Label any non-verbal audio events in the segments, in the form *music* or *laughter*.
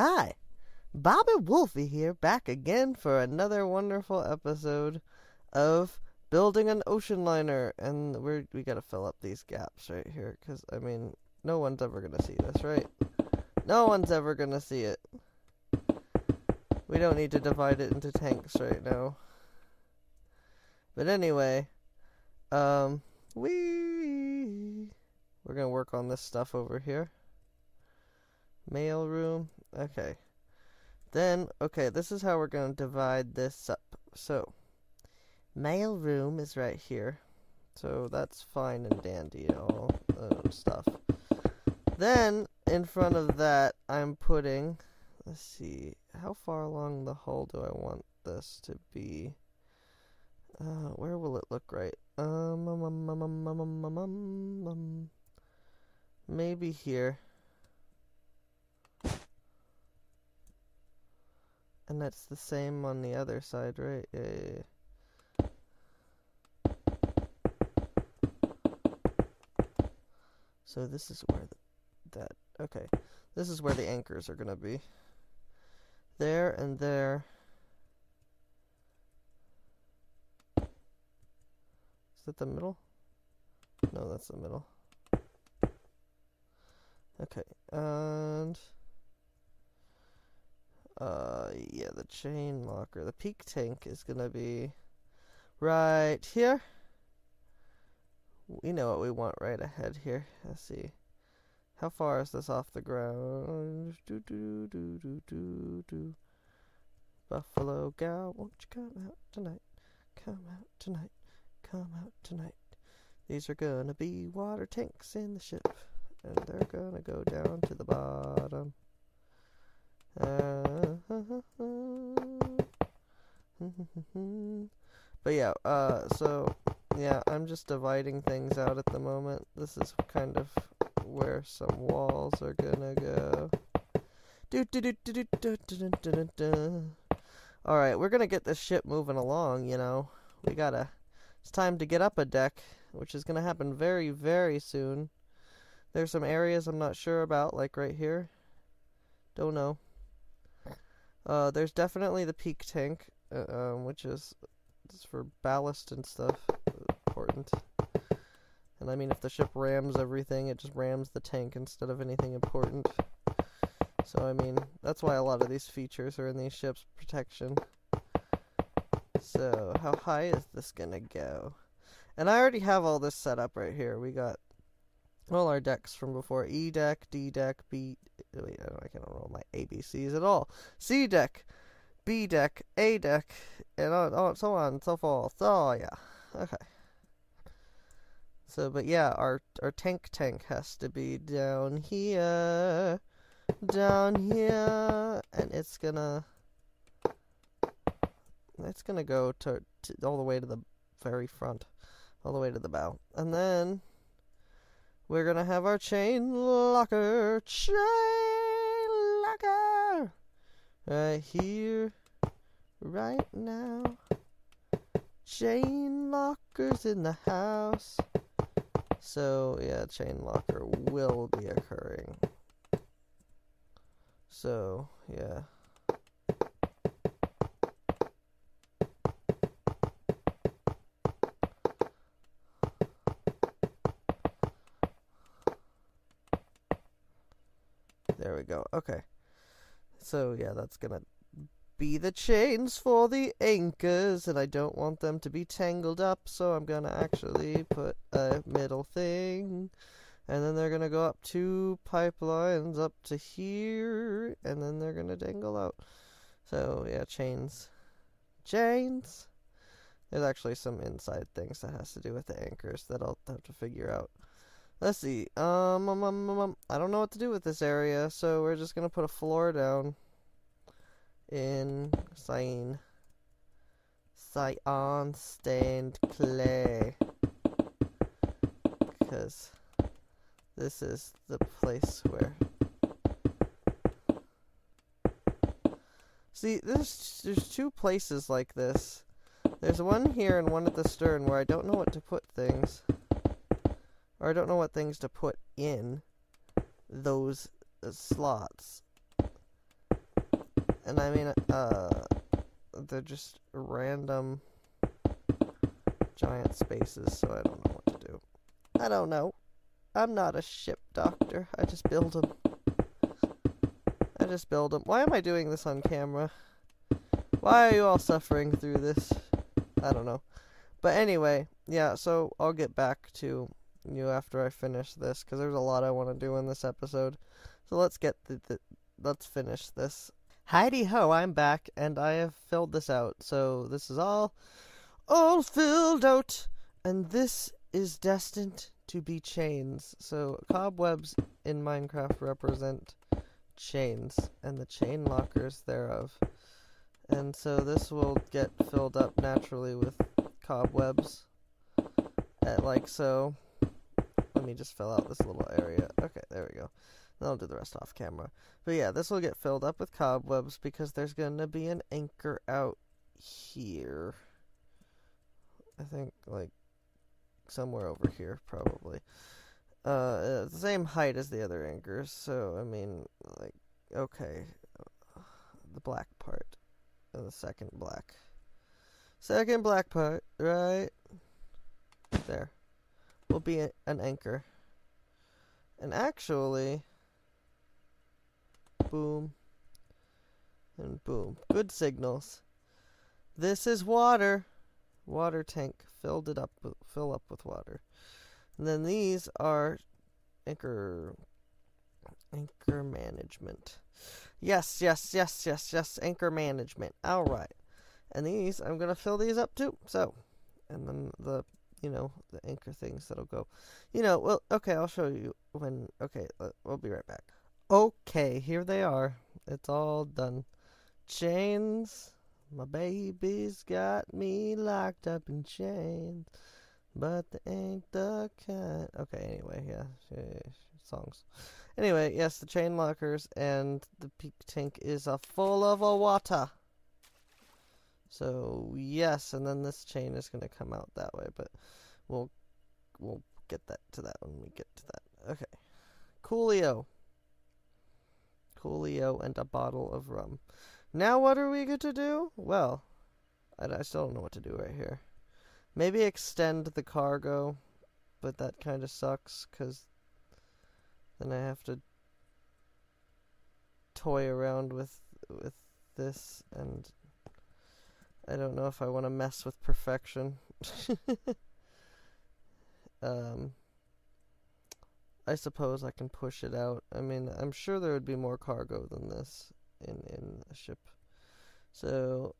Hi, Bobby Wolfey here, back again for another wonderful episode of building an ocean liner. And we're we gotta fill up these gaps right here, because I mean, no one's ever gonna see this, right? No one's ever gonna see it. We don't need to divide it into tanks right now. But anyway, um, we we're gonna work on this stuff over here. Mail room. Okay. Then, okay, this is how we're going to divide this up. So, mail room is right here. So that's fine and dandy, all uh, stuff. Then, in front of that, I'm putting, let's see, how far along the hull do I want this to be? Uh, where will it look right? Um, um, um, um, um, um, um, um, um, um, maybe here. And that's the same on the other side, right? Yeah, yeah, yeah. So this is where that, okay. This is where the anchors are going to be. There and there. Is that the middle? No, that's the middle. Okay, and... Uh, yeah, the chain locker. The peak tank is gonna be right here. We know what we want right ahead here. Let's see. How far is this off the ground? Do do do do do do. Buffalo gal, won't you come out tonight? Come out tonight. Come out tonight. These are gonna be water tanks in the ship, and they're gonna go down to the bottom but yeah, uh, so yeah, I'm just dividing things out at the moment. This is kind of where some walls are gonna go. Alright, we're gonna get this ship moving along, you know. We gotta. It's time to get up a deck, which is gonna happen very, very soon. There's some areas I'm not sure about, like right here. Don't know. Uh, there's definitely the peak tank, uh, um, which is, is for ballast and stuff. Important. And I mean, if the ship rams everything, it just rams the tank instead of anything important. So, I mean, that's why a lot of these features are in these ships. Protection. So, how high is this gonna go? And I already have all this set up right here. We got all our decks from before. E deck, D deck, B... Oh, wait, I can't roll my ABCs at all. C deck, B deck, A deck, and on, on, so on and so forth. Oh, yeah. Okay. So, but yeah, our, our tank tank has to be down here. Down here. And it's gonna... It's gonna go to, to all the way to the very front. All the way to the bow. And then we're gonna have our chain locker, chain locker, right here, right now. Chain lockers in the house. So, yeah, chain locker will be occurring. So, yeah. Okay. So, yeah, that's gonna be the chains for the anchors, and I don't want them to be tangled up, so I'm gonna actually put a middle thing. And then they're gonna go up two pipelines up to here, and then they're gonna dangle out. So, yeah, chains. Chains! There's actually some inside things that has to do with the anchors that I'll have to figure out. Let's see. Um, um, um, um, um, I don't know what to do with this area, so we're just gonna put a floor down in cyan, cyan stained clay, because this is the place where. See, there's there's two places like this. There's one here and one at the stern where I don't know what to put things or I don't know what things to put in those uh, slots. And I mean, uh, they're just random giant spaces, so I don't know what to do. I don't know. I'm not a ship doctor. I just build them. I just build them. Why am I doing this on camera? Why are you all suffering through this? I don't know. But anyway, yeah, so I'll get back to you after I finish this because there's a lot I want to do in this episode. So let's get the, the let's finish this. Heidi ho, I'm back and I have filled this out. So this is all all filled out and this is destined to be chains. So cobwebs in Minecraft represent chains and the chain lockers thereof. And so this will get filled up naturally with cobwebs at like so. Me just fill out this little area. Okay, there we go. Then I'll do the rest off camera. But yeah, this will get filled up with cobwebs because there's going to be an anchor out here. I think like somewhere over here probably. Uh, the same height as the other anchors, so I mean, like, okay, the black part, and the second black, second black part, right there, will be an anchor, and actually, boom, and boom, good signals. This is water water tank filled it up fill up with water. And then these are anchor anchor management. Yes, yes, yes, yes, yes, anchor management. All right. And these I'm going to fill these up too. So, and then the you know, the anchor things that'll go. You know, well, okay, I'll show you when okay, we'll be right back. Okay, here they are. It's all done. Chains my baby's got me locked up in chains, but they ain't the kind. Okay, anyway, yeah, songs. Anyway, yes, the chain lockers and the peak tank is uh, full of uh, water. So yes, and then this chain is gonna come out that way, but we'll we'll get that to that when we get to that. Okay, Coolio, Coolio, and a bottle of rum. Now what are we going to do? Well, I, I still don't know what to do right here. Maybe extend the cargo, but that kind of sucks because then I have to toy around with with this and I don't know if I want to mess with perfection. *laughs* um I suppose I can push it out. I mean, I'm sure there would be more cargo than this in in a ship. So,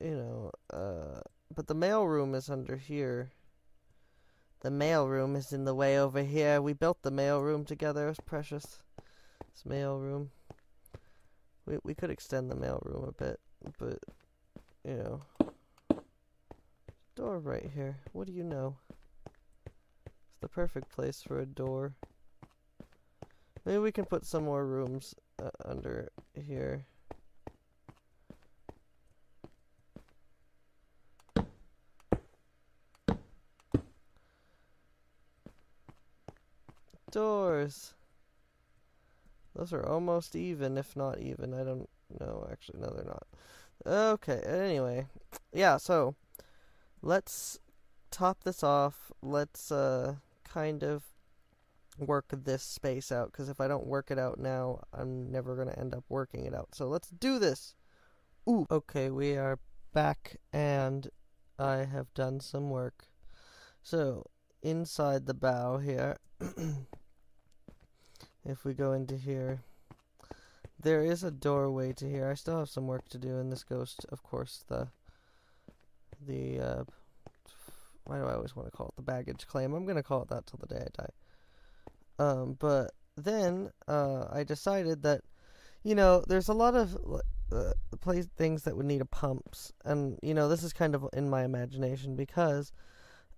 you know, uh, but the mail room is under here. The mail room is in the way over here. We built the mail room together. It's precious. This mail room. We we could extend the mail room a bit, but you know, door right here. What do you know? It's the perfect place for a door. Maybe we can put some more rooms uh, under here. Doors. Those are almost even, if not even. I don't know. Actually, no, they're not. Okay, anyway. Yeah, so let's top this off. Let's uh kind of work this space out because if I don't work it out now, I'm never going to end up working it out. So let's do this. Ooh. Okay, we are back and I have done some work. So, inside the bow here, *clears throat* if we go into here, there is a doorway to here. I still have some work to do, and this ghost, of course, the the uh, why do I always want to call it the baggage claim? I'm gonna call it that till the day I die. Um, but then uh, I decided that, you know, there's a lot of uh, place things that would need a pumps, and you know, this is kind of in my imagination because,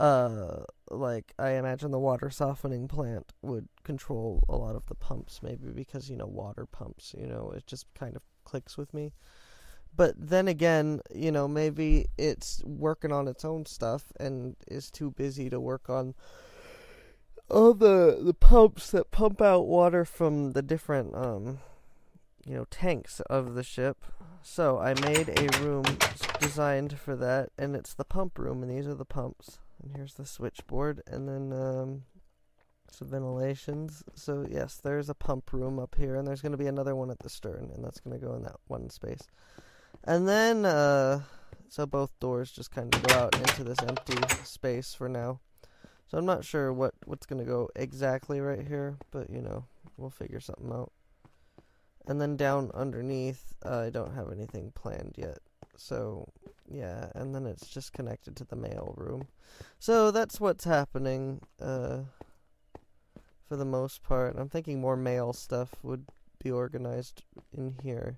uh, like I imagine the water softening plant would control a lot of the pumps, maybe because you know water pumps. You know, it just kind of clicks with me. But then again, you know, maybe it's working on its own stuff and is too busy to work on all the the pumps that pump out water from the different um you know tanks of the ship. So I made a room designed for that, and it's the pump room, and these are the pumps. And here's the switchboard, and then um, some ventilations. So yes, there's a pump room up here, and there's going to be another one at the stern, and that's going to go in that one space. And then, uh, so both doors just kind of go out into this empty space for now. So I'm not sure what what's going to go exactly right here, but you know, we'll figure something out. And then down underneath, uh, I don't have anything planned yet. So, yeah, and then it's just connected to the mail room. So that's what's happening uh, for the most part. I'm thinking more mail stuff would be organized in here.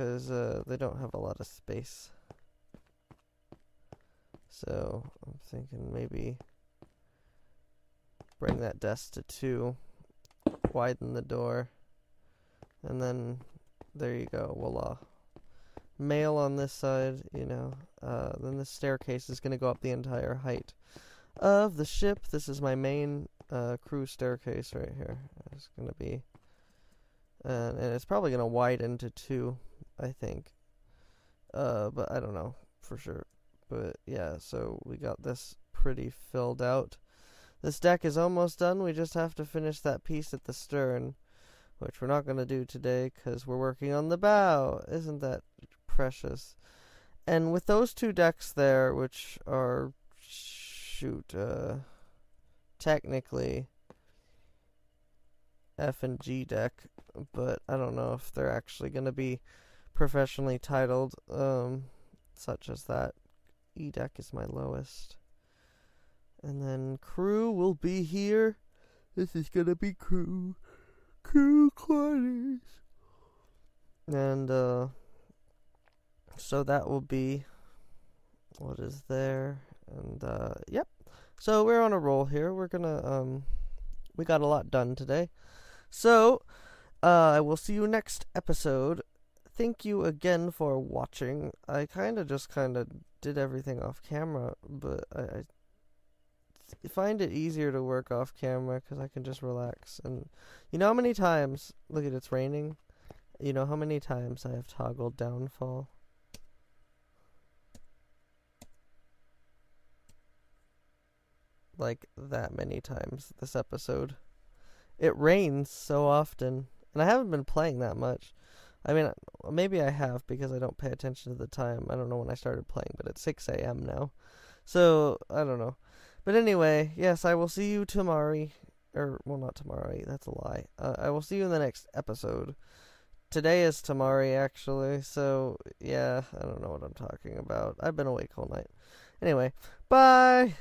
Because uh, they don't have a lot of space. So, I'm thinking maybe bring that desk to two widen the door, and then there you go, voila. Mail on this side, you know. Uh, then the staircase is going to go up the entire height of the ship. This is my main uh, crew staircase right here. It's going to be, uh, and it's probably going to widen to two, I think. Uh, but I don't know for sure. But yeah, so we got this pretty filled out. This deck is almost done. We just have to finish that piece at the stern, which we're not going to do today because we're working on the bow. Isn't that precious? And with those two decks there, which are, shoot, uh, technically F and G deck, but I don't know if they're actually going to be professionally titled, um, such as that. E deck is my lowest. And then crew will be here. This is gonna be crew. Crew quarters. And uh so that will be what is there. And uh yep. So we're on a roll here. We're gonna um we got a lot done today. So uh I will see you next episode. Thank you again for watching. I kinda just kinda did everything off camera, but I, I find it easier to work off camera because I can just relax. And you know how many times, look at it's raining. You know how many times I have toggled downfall? Like that many times this episode. It rains so often, and I haven't been playing that much. I mean, maybe I have because I don't pay attention to the time. I don't know when I started playing, but it's 6 a.m. now. So, I don't know. But anyway, yes, I will see you tomorrow. Or, well, not tomorrow. That's a lie. Uh, I will see you in the next episode. Today is tomorrow, actually. So, yeah, I don't know what I'm talking about. I've been awake all night. Anyway, bye!